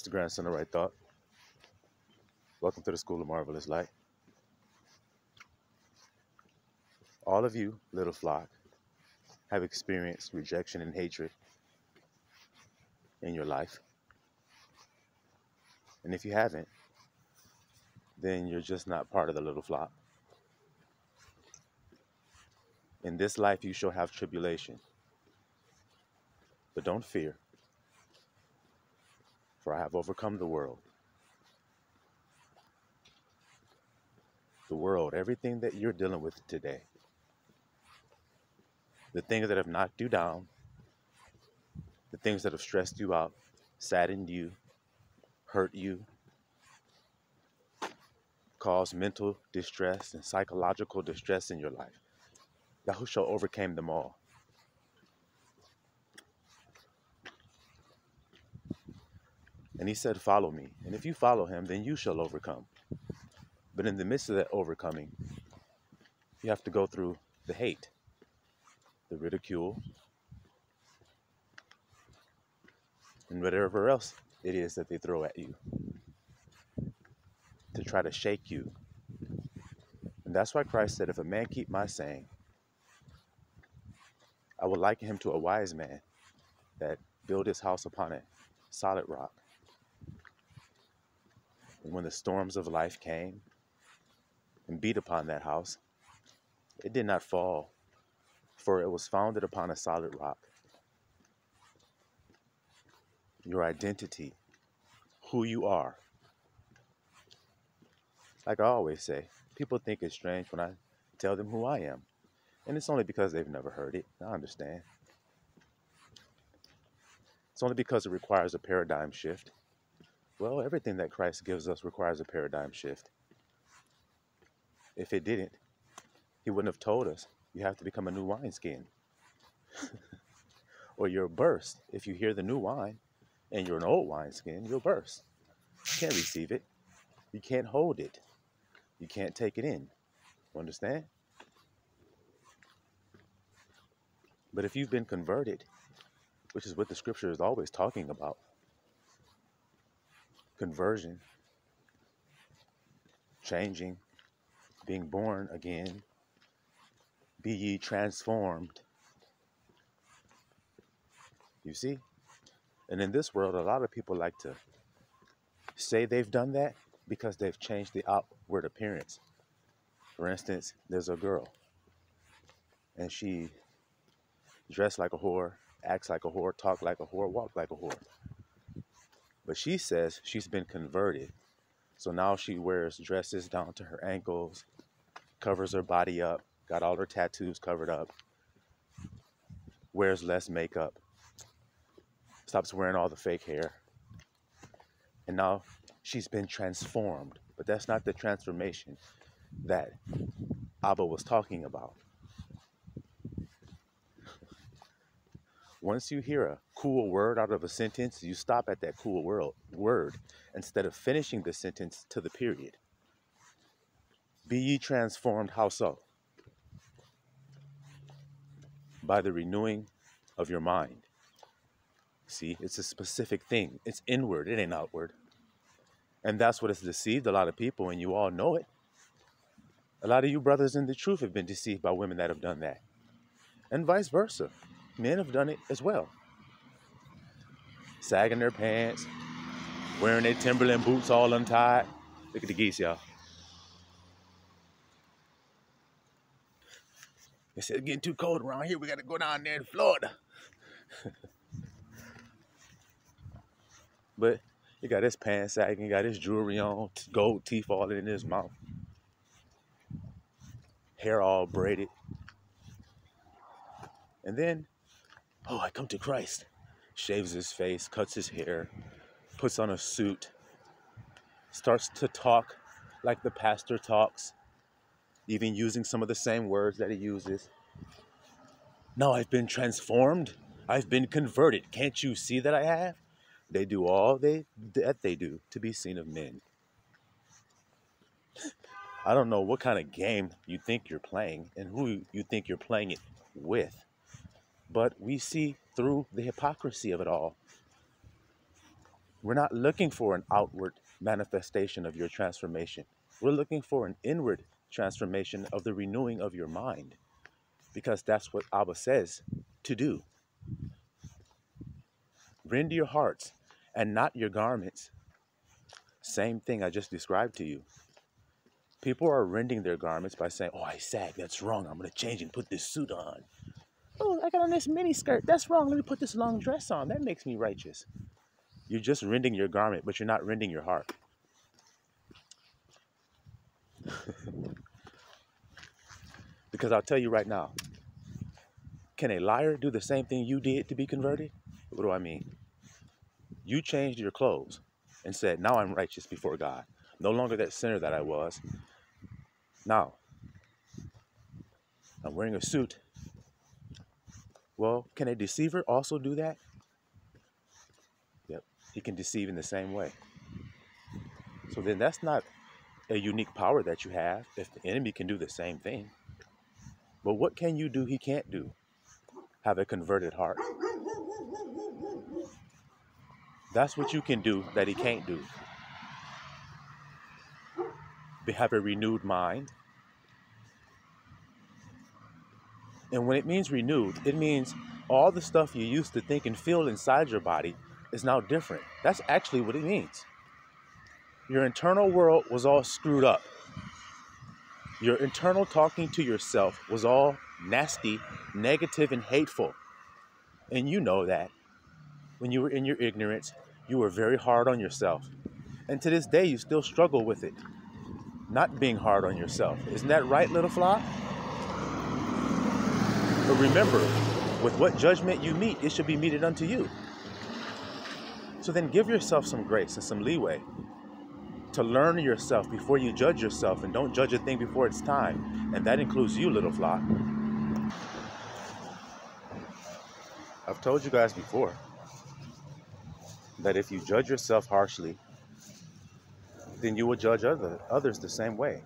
It's the grandson of Right Thought. Welcome to the School of Marvelous Light. All of you, little flock, have experienced rejection and hatred in your life. And if you haven't, then you're just not part of the little flock. In this life, you shall have tribulation. But don't fear, for I have overcome the world. The world, everything that you're dealing with today, the things that have knocked you down, the things that have stressed you out, saddened you, hurt you, caused mental distress and psychological distress in your life. Yahushua overcame them all. And he said, Follow me. And if you follow him, then you shall overcome. But in the midst of that overcoming, you have to go through the hate, the ridicule, and whatever else it is that they throw at you to try to shake you. And that's why Christ said, If a man keep my saying, I would liken him to a wise man that built his house upon a solid rock. When the storms of life came and beat upon that house, it did not fall, for it was founded upon a solid rock. Your identity, who you are. Like I always say, people think it's strange when I tell them who I am. And it's only because they've never heard it. I understand. It's only because it requires a paradigm shift. Well, everything that Christ gives us requires a paradigm shift. If it didn't, he wouldn't have told us you have to become a new wineskin. or you'll burst. If you hear the new wine and you're an old wineskin, you'll burst. You can't receive it. You can't hold it. You can't take it in. Understand? But if you've been converted, which is what the scripture is always talking about, conversion, changing, being born again, be ye transformed. You see? And in this world, a lot of people like to say they've done that because they've changed the outward appearance. For instance, there's a girl and she dressed like a whore, acts like a whore, talk like a whore, walk like a whore. But she says she's been converted. So now she wears dresses down to her ankles, covers her body up, got all her tattoos covered up, wears less makeup, stops wearing all the fake hair. And now she's been transformed. But that's not the transformation that Abba was talking about. Once you hear a cool word out of a sentence, you stop at that cool word, word instead of finishing the sentence to the period. Be ye transformed, how so? By the renewing of your mind. See, it's a specific thing. It's inward, it ain't outward. And that's what has deceived a lot of people, and you all know it. A lot of you brothers in the truth have been deceived by women that have done that, and vice versa men have done it as well. Sagging their pants, wearing their Timberland boots all untied. Look at the geese, y'all. They said it's getting too cold around here. We got to go down there to Florida. but he got his pants sagging, got his jewelry on, gold teeth all in his mouth, hair all braided. And then oh, I come to Christ. Shaves his face, cuts his hair, puts on a suit, starts to talk like the pastor talks, even using some of the same words that he uses. Now I've been transformed. I've been converted. Can't you see that I have? They do all they that they do to be seen of men. I don't know what kind of game you think you're playing and who you think you're playing it with. But we see through the hypocrisy of it all. We're not looking for an outward manifestation of your transformation. We're looking for an inward transformation of the renewing of your mind because that's what Abba says to do. Rend your hearts and not your garments. Same thing I just described to you. People are rending their garments by saying, Oh, I sag, that's wrong. I'm going to change and put this suit on. Oh, I got on this mini skirt. That's wrong. Let me put this long dress on. That makes me righteous. You're just rending your garment, but you're not rending your heart. because I'll tell you right now can a liar do the same thing you did to be converted? What do I mean? You changed your clothes and said, Now I'm righteous before God. No longer that sinner that I was. Now, I'm wearing a suit. Well, can a deceiver also do that? Yep, he can deceive in the same way. So then that's not a unique power that you have if the enemy can do the same thing. But what can you do he can't do? Have a converted heart. That's what you can do that he can't do. Have a renewed mind. And when it means renewed, it means all the stuff you used to think and feel inside your body is now different. That's actually what it means. Your internal world was all screwed up. Your internal talking to yourself was all nasty, negative, and hateful. And you know that. When you were in your ignorance, you were very hard on yourself. And to this day, you still struggle with it. Not being hard on yourself. Isn't that right, little flock? But remember, with what judgment you meet, it should be meted unto you. So then give yourself some grace and some leeway to learn yourself before you judge yourself and don't judge a thing before it's time. And that includes you, little flock. I've told you guys before that if you judge yourself harshly, then you will judge other, others the same way.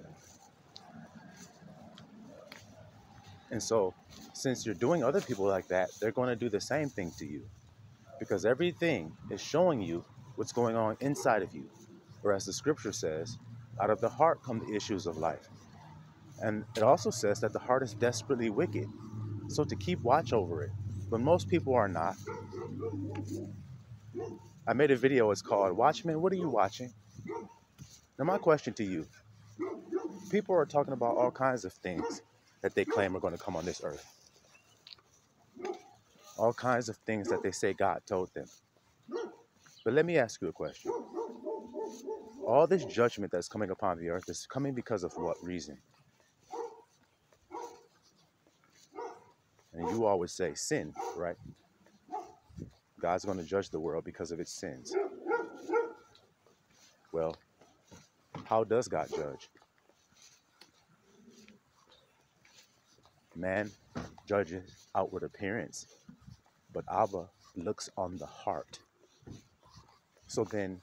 And so, since you're doing other people like that, they're going to do the same thing to you because everything is showing you what's going on inside of you. Or as the scripture says, out of the heart come the issues of life. And it also says that the heart is desperately wicked. So to keep watch over it. But most people are not. I made a video, it's called Watchmen, what are you watching? Now my question to you, people are talking about all kinds of things that they claim are going to come on this earth. All kinds of things that they say God told them. But let me ask you a question all this judgment that's coming upon the earth is coming because of what reason? And you always say sin, right? God's going to judge the world because of its sins. Well, how does God judge? Man judges outward appearance, but Abba looks on the heart. So then,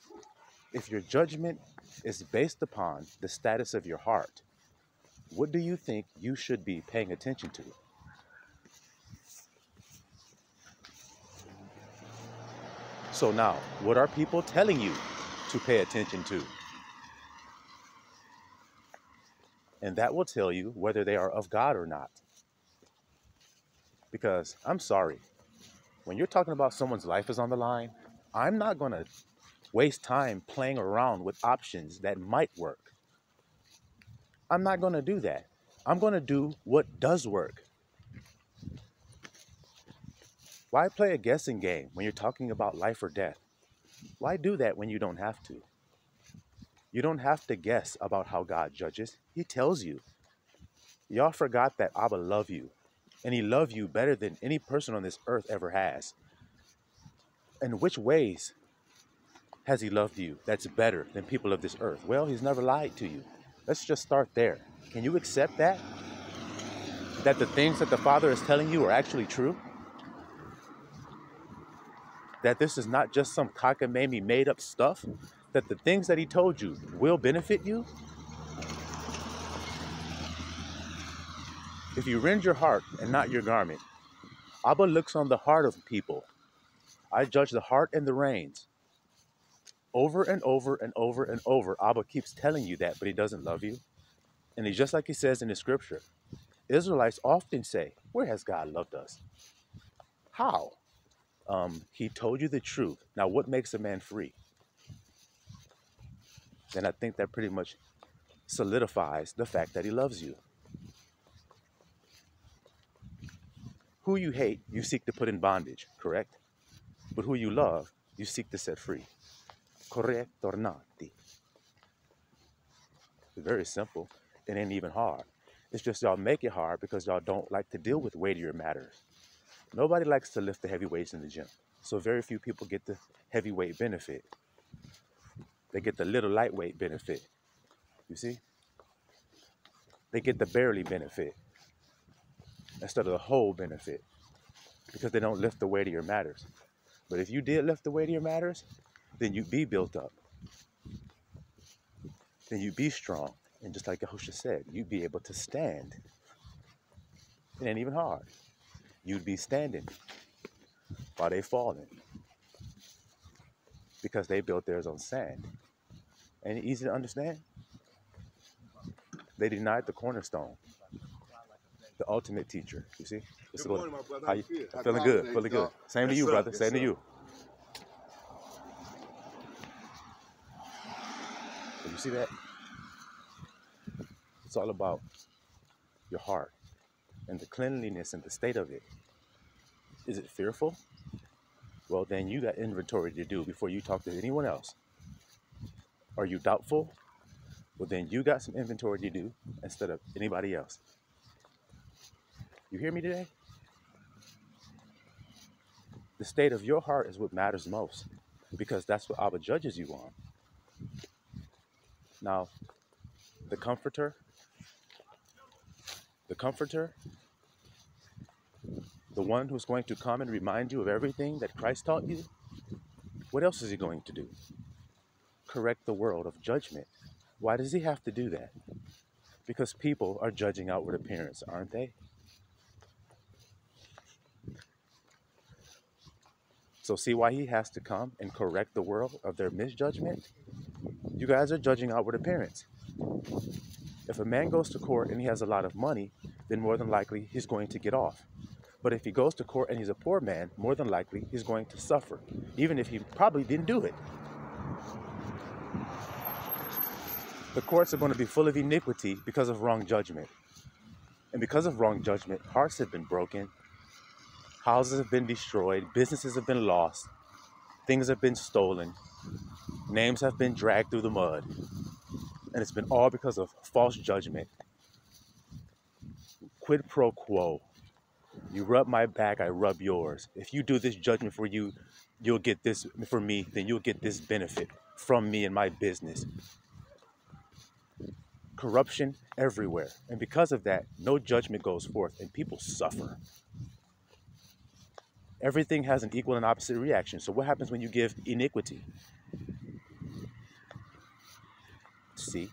if your judgment is based upon the status of your heart, what do you think you should be paying attention to? So now, what are people telling you to pay attention to? And that will tell you whether they are of God or not. Because I'm sorry, when you're talking about someone's life is on the line, I'm not going to waste time playing around with options that might work. I'm not going to do that. I'm going to do what does work. Why play a guessing game when you're talking about life or death? Why do that when you don't have to? You don't have to guess about how God judges. He tells you. Y'all forgot that Abba love you, and he loved you better than any person on this earth ever has. In which ways has he loved you that's better than people of this earth? Well, he's never lied to you. Let's just start there. Can you accept that? That the things that the Father is telling you are actually true? That this is not just some cockamamie made up stuff? That the things that he told you will benefit you? If you rend your heart and not your garment, Abba looks on the heart of people. I judge the heart and the reins. Over and over and over and over, Abba keeps telling you that, but he doesn't love you. And he just like he says in the scripture, Israelites often say, Where has God loved us? How? Um, he told you the truth. Now, what makes a man free? And I think that pretty much solidifies the fact that he loves you. Who you hate, you seek to put in bondage, correct? But who you love, you seek to set free. Correct or not? It's very simple. It ain't even hard. It's just y'all make it hard because y'all don't like to deal with weightier matters. Nobody likes to lift the heavy weights in the gym. So very few people get the heavyweight benefit. They get the little lightweight benefit. You see? They get the barely benefit instead of the whole benefit because they don't lift the weight of your matters. But if you did lift the weight of your matters, then you'd be built up. Then you'd be strong. And just like Yahusha said, you'd be able to stand. It ain't even hard. You'd be standing while they falling because they built theirs on sand. It easy to understand? They denied the cornerstone, the ultimate teacher. You see? Good morning, my brother. How you, feeling good, feeling good. Same to you, sir. brother. Yes, Same to sir. you. You see that? It's all about your heart and the cleanliness and the state of it. Is it fearful? Well, then you got inventory to do before you talk to anyone else. Are you doubtful? Well, then you got some inventory to do instead of anybody else. You hear me today? The state of your heart is what matters most because that's what Abba judges you on. Now, the comforter, the comforter, the one who's going to come and remind you of everything that Christ taught you, what else is he going to do? Correct the world of judgment. Why does he have to do that? Because people are judging outward appearance, aren't they? So, see why he has to come and correct the world of their misjudgment? You guys are judging outward appearance. If a man goes to court and he has a lot of money, then more than likely he's going to get off. But if he goes to court and he's a poor man, more than likely he's going to suffer, even if he probably didn't do it. The courts are going to be full of iniquity because of wrong judgment. And because of wrong judgment, hearts have been broken, houses have been destroyed, businesses have been lost, things have been stolen, names have been dragged through the mud. And it's been all because of false judgment. Quid pro quo. You rub my back, I rub yours. If you do this judgment for you, you'll get this for me, then you'll get this benefit from me and my business. Corruption everywhere. And because of that, no judgment goes forth and people suffer. Everything has an equal and opposite reaction. So, what happens when you give iniquity? See?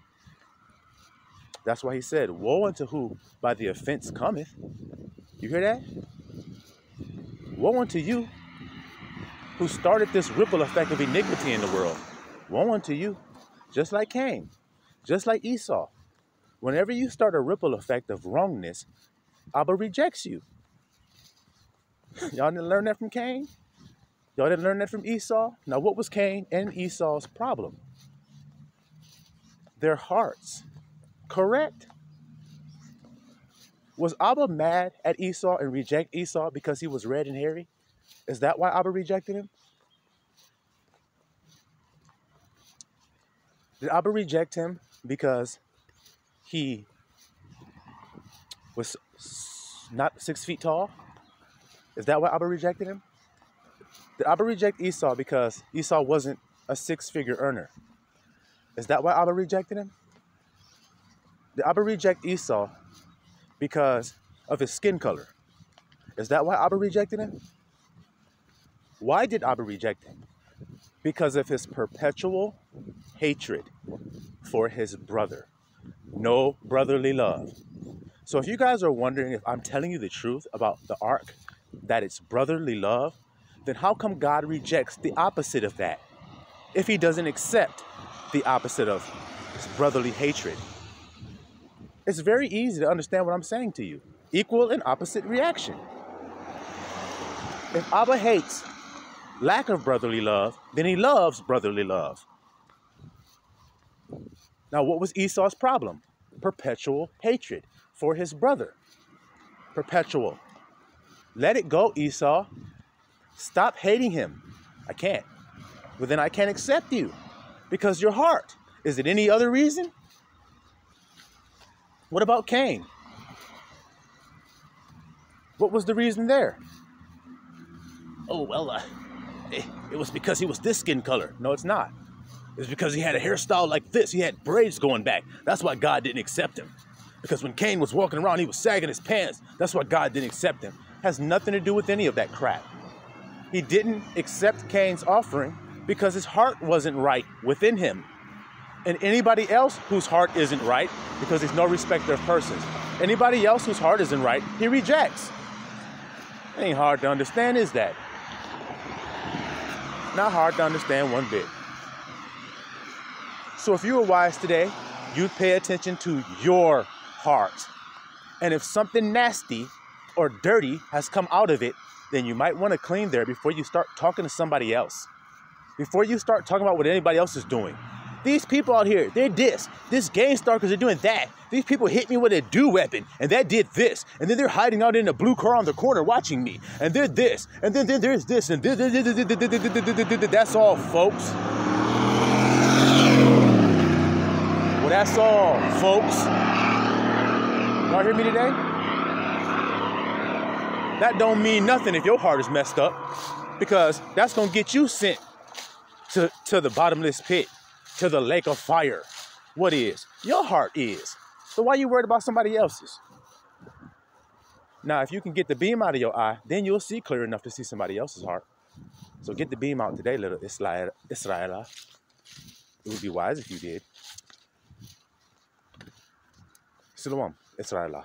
That's why he said, Woe unto who by the offense cometh. You hear that? Woe unto you who started this ripple effect of iniquity in the world. Woe unto you, just like Cain, just like Esau. Whenever you start a ripple effect of wrongness, Abba rejects you. Y'all didn't learn that from Cain? Y'all didn't learn that from Esau? Now, what was Cain and Esau's problem? Their hearts. Correct? Was Abba mad at Esau and reject Esau because he was red and hairy? Is that why Abba rejected him? Did Abba reject him because he was not six feet tall? Is that why Abba rejected him? Did Abba reject Esau because Esau wasn't a six figure earner? Is that why Abba rejected him? Did Abba reject Esau because of his skin color? Is that why Abba rejected him? Why did Abba reject him? Because of his perpetual hatred for his brother. No brotherly love. So if you guys are wondering if I'm telling you the truth about the ark, that it's brotherly love, then how come God rejects the opposite of that? if he doesn't accept the opposite of brotherly hatred. It's very easy to understand what I'm saying to you. Equal and opposite reaction. If Abba hates lack of brotherly love, then he loves brotherly love. Now, what was Esau's problem? Perpetual hatred for his brother. Perpetual. Let it go, Esau. Stop hating him. I can't. Well, then I can't accept you because your heart. Is it any other reason? What about Cain? What was the reason there? Oh, well, uh, it, it was because he was this skin color. No, it's not. It's because he had a hairstyle like this. He had braids going back. That's why God didn't accept him. Because when Cain was walking around, he was sagging his pants. That's why God didn't accept him. Has nothing to do with any of that crap. He didn't accept Cain's offering because his heart wasn't right within him. And anybody else whose heart isn't right, because he's no respecter of persons, anybody else whose heart isn't right, he rejects. It ain't hard to understand, is that? Not hard to understand one bit. So if you were wise today, you'd pay attention to your heart. And if something nasty or dirty has come out of it, then you might want to clean there before you start talking to somebody else. Before you start talking about what anybody else is doing. These people out here, they're this. This gang stalkers are doing that. These people hit me with a DEW weapon, and that did this. And then they're hiding out in a blue car on the corner watching me. And they're this. And then, then there's this. And that's all, folks. Well, that's all, folks. Y'all hear me today? That don't mean nothing if your heart is messed up because that's going to get you sent to, to the bottomless pit, to the lake of fire. What is? Your heart is. So why you worried about somebody else's? Now, if you can get the beam out of your eye, then you'll see clear enough to see somebody else's heart. So get the beam out today, little Israel. It would be wise if you did. Shalom, Israel.